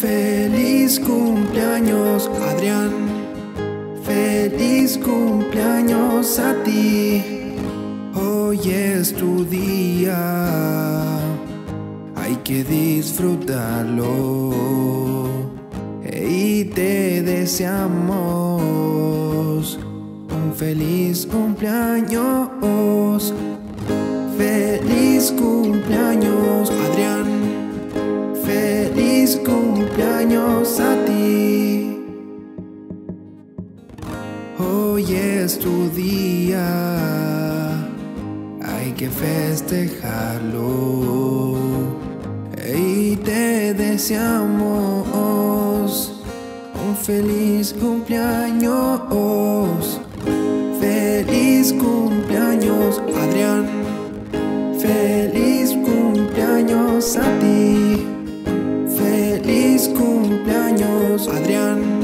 Feliz cumpleaños, Adrián. Feliz cumpleaños a ti. Hoy es tu día. Hay que disfrutarlo. Y te deseamos un feliz cumpleaños. Feliz cumpleaños, Adrián. Feliz cumpleaños Hoy es tu día. Hay que festejarlo. Y te deseamos un feliz cumpleaños. Feliz cumpleaños, Adrián. Feliz cumpleaños a ti. Feliz cumpleaños, Adrián.